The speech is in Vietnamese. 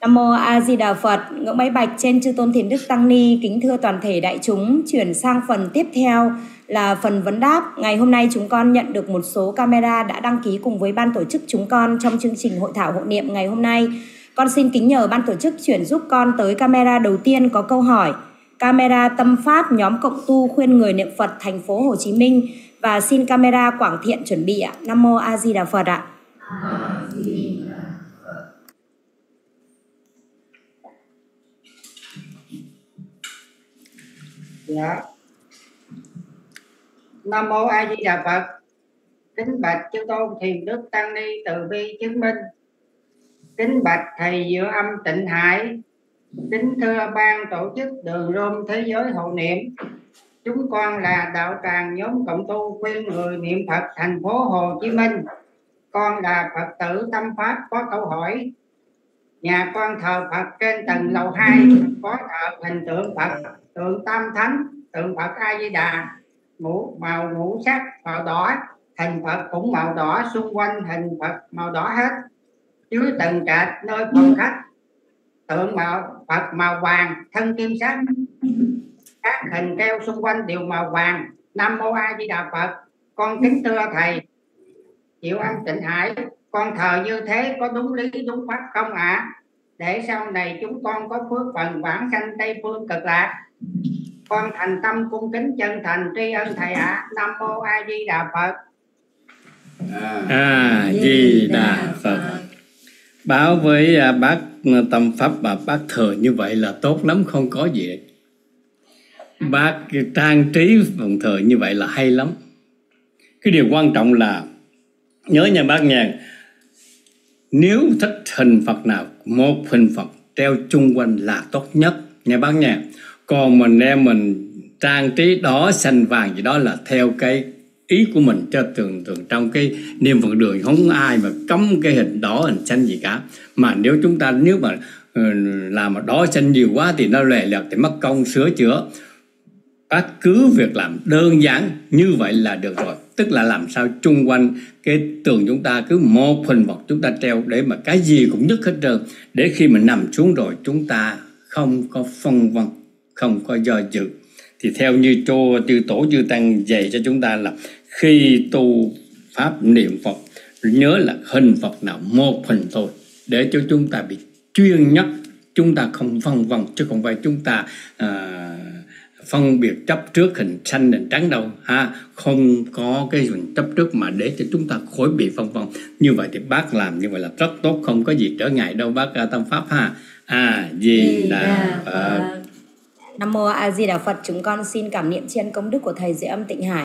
Nam mô A Di Đà Phật. Ngưỡng bái bạch trên chư tôn thiền đức tăng ni, kính thưa toàn thể đại chúng, chuyển sang phần tiếp theo là phần vấn đáp. Ngày hôm nay chúng con nhận được một số camera đã đăng ký cùng với ban tổ chức chúng con trong chương trình hội thảo hộ niệm ngày hôm nay. Con xin kính nhờ ban tổ chức chuyển giúp con tới camera đầu tiên có câu hỏi. Camera Tâm Pháp nhóm cộng tu khuyên người niệm Phật thành phố Hồ Chí Minh và xin camera Quảng Thiện chuẩn bị ạ. Nam mô A Di Đà Phật ạ. Dạ. Nam mô a di đà phật. Kính bạch chư tôn thiền đức tăng ni từ bi chứng minh. Kính bạch thầy giữa âm tịnh hải. Kính thưa ban tổ chức đường rôm thế giới hộ niệm. Chúng con là đạo tràng nhóm cộng tu khuyên người niệm phật thành phố hồ chí minh. Con là phật tử tâm pháp có câu hỏi nhà con thờ phật trên tầng lầu 2 có thờ hình tượng phật tượng tam thánh tượng phật a di đà ngũ màu ngũ sắc màu đỏ hình phật cũng màu đỏ xung quanh hình phật màu đỏ hết. Dưới tầng trệt nơi phòng khách tượng màu phật màu vàng thân kim sắc. Các hình treo xung quanh đều màu vàng. Nam mô a di đà phật. Con kính thưa thầy. Diệu âm tịnh hải con thờ như thế có đúng lý, đúng pháp không ạ à? để sau này chúng con có phước phần vãng sanh tây phương cực lạc con thành tâm cung kính chân thành tri ân thầy ạ à. nam mô a di đà phật A Di Đà Phật. Báo với à, bác à, tâm pháp và bác thờ như vậy là tốt lắm, không có gì. Bác trang trí phòng thờ như vậy là hay lắm. Cái điều quan trọng là, nhớ nha bác nha. Nếu thích hình Phật nào, một hình Phật treo chung quanh là tốt nhất. Nghe bác nha. Còn mình em mình trang trí đỏ xanh vàng gì đó là theo cái ý của mình cho thường thường trong cái niêm phật đường. Không ai mà cấm cái hình đỏ hình xanh gì cả. Mà nếu chúng ta nếu mà ờ, làm mà đỏ xanh nhiều quá thì nó lè lẹt thì mất công sửa chữa bác cứ việc làm đơn giản như vậy là được rồi. Tức là làm sao chung quanh cái tường chúng ta cứ một hình vật chúng ta treo để mà cái gì cũng nhất hết trơn. Để khi mình nằm xuống rồi chúng ta không có phân vân không có do dự. Thì theo như chô chư tổ chư tăng dạy cho chúng ta là khi tu pháp niệm phật nhớ là hình phật nào một hình thôi để cho chúng ta bị chuyên nhất chúng ta không vân vân chứ không phải chúng ta à, phân biệt chấp trước hình xanh hình trắng đâu. Ha không có cái hình chấp trước mà để cho chúng ta khỏi bị phân vân. Như vậy thì bác làm như vậy là rất tốt không có gì trở ngại đâu bác à, tâm pháp ha. A di đà phật. Nam mô A Di Đà Phật. Chúng con xin cảm niệm tri ân công đức của thầy Diệu Âm Tịnh Hải.